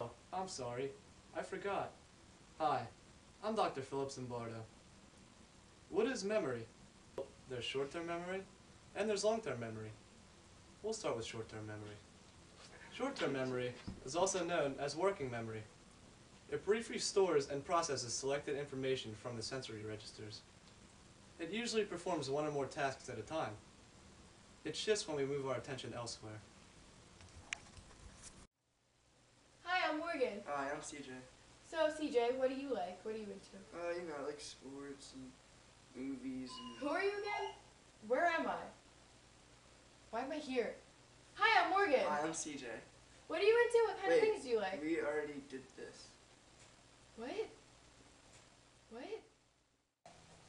Oh, I'm sorry. I forgot. Hi, I'm Dr. Philip Zimbardo. What is memory? There's short-term memory, and there's long-term memory. We'll start with short-term memory. Short-term memory is also known as working memory. It briefly stores and processes selected information from the sensory registers. It usually performs one or more tasks at a time. It shifts when we move our attention elsewhere. Hi, I'm Morgan. Hi, I'm CJ. So, CJ, what do you like? What are you into? Uh, you know, I like sports and movies and. Who are you again? Where am I? Why am I here? Hi, I'm Morgan. Hi, I'm CJ. What are you into? What kind Wait, of things do you like? We already did this. What? What?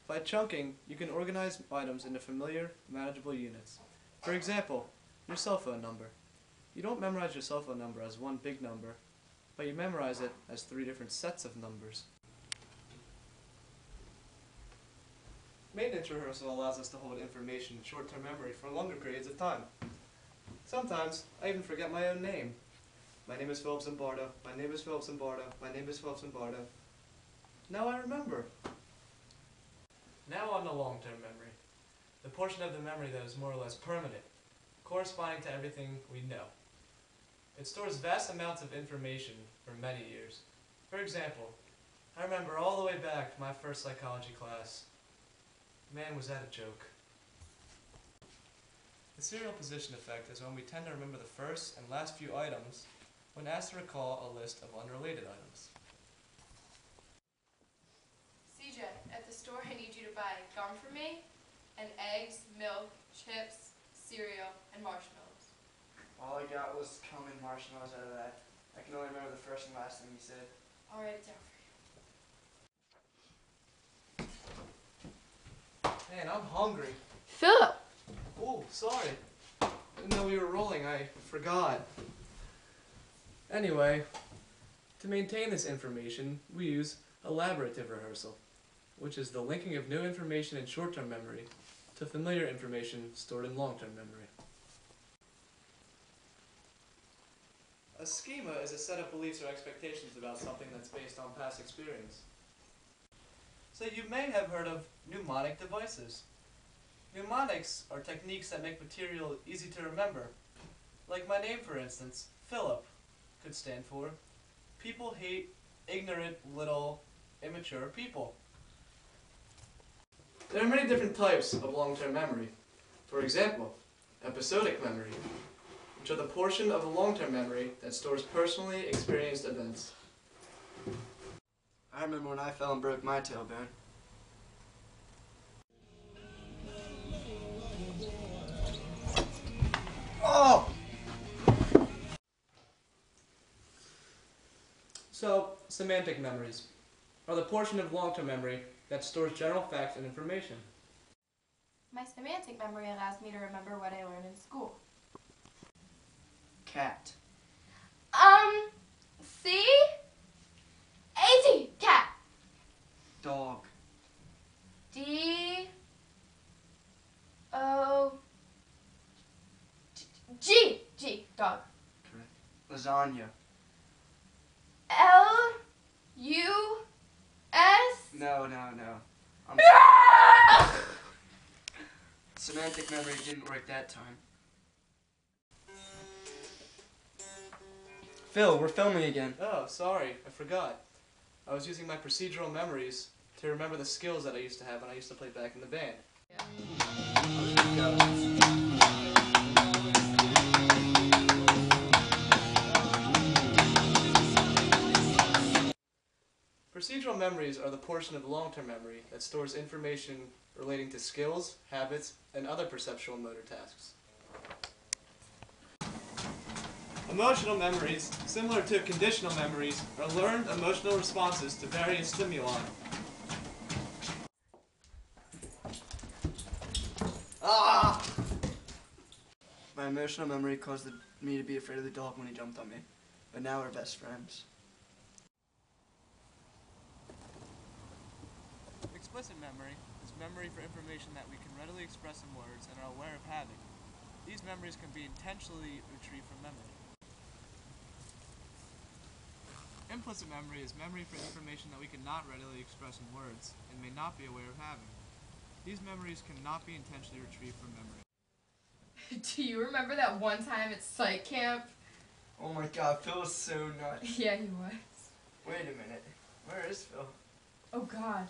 By chunking, you can organize items into familiar, manageable units. For example, your cell phone number. You don't memorize your cell phone number as one big number, but you memorize it as three different sets of numbers. Maintenance rehearsal allows us to hold information in short-term memory for longer periods of time. Sometimes, I even forget my own name. My name is Philip Zimbardo, my name is Philip Zimbardo, my name is Philip Zimbardo. Now I remember. Now on to long-term memory. The portion of the memory that is more or less permanent, corresponding to everything we know. It stores vast amounts of information for many years. For example, I remember all the way back to my first psychology class. Man, was that a joke. The serial position effect is when we tend to remember the first and last few items when asked to recall a list of unrelated items. CJ, at the store I need you to buy gum for me, and eggs, milk, chips, cereal, and marshmallows. All I got was cum and marshmallows out of that. I can only remember the first and last thing he said. I'll write it down for you. Man, I'm hungry. Philip! Oh, sorry. Didn't know we were rolling. I forgot. Anyway, to maintain this information, we use elaborative rehearsal, which is the linking of new information in short-term memory to familiar information stored in long-term memory. A schema is a set of beliefs or expectations about something that's based on past experience. So you may have heard of mnemonic devices. Mnemonics are techniques that make material easy to remember. Like my name, for instance, Philip, could stand for People hate ignorant, little, immature people. There are many different types of long-term memory. For example, episodic memory, which are the portion of a long-term memory that stores personally experienced events. I remember when I fell and broke my tailbone. Oh! So, semantic memories are the portion of long-term memory that stores general facts and information. My semantic memory allows me to remember what I learned in school. Cat. Um, C? A-T, cat. Dog. D O G G dog. Correct. Lasagna. L U S No, no, no. I'm Semantic memory didn't work that time. Phil, we're filming again. Oh, sorry, I forgot. I was using my procedural memories to remember the skills that I used to have when I used to play back in the band. Procedural memories are the portion of long-term memory that stores information relating to skills, habits, and other perceptual motor tasks. Emotional memories, similar to conditional memories, are learned emotional responses to various stimuli. Ah! My emotional memory caused me to be afraid of the dog when he jumped on me. But now we're best friends. Explicit memory is memory for information that we can readily express in words and are aware of having. These memories can be intentionally retrieved from memory. Implicit memory is memory for information that we cannot readily express in words and may not be aware of having. These memories cannot be intentionally retrieved from memory. Do you remember that one time at psych camp? Oh my god, Phil was so nuts. Yeah, he was. Wait a minute. Where is Phil? Oh God.